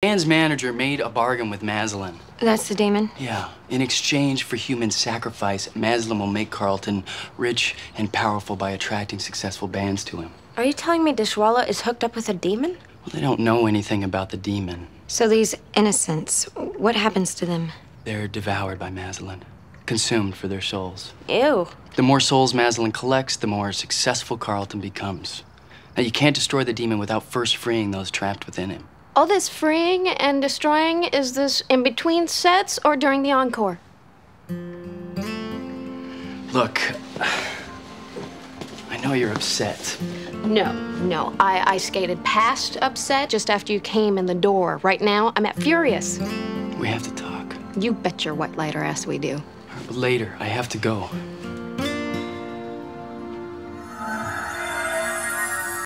Dan's manager made a bargain with Maslin. That's the demon? Yeah. In exchange for human sacrifice, Maslin will make Carlton rich and powerful by attracting successful bands to him. Are you telling me Dishwalla is hooked up with a demon? Well, they don't know anything about the demon. So these innocents, what happens to them? They're devoured by Maslin, consumed for their souls. Ew. The more souls Maslin collects, the more successful Carlton becomes. Now, you can't destroy the demon without first freeing those trapped within him. All this freeing and destroying, is this in between sets or during the encore? Look, I know you're upset. No, no. I, I skated past upset just after you came in the door. Right now, I'm at furious. We have to talk. You bet your whitelighter ass we do. Later, I have to go.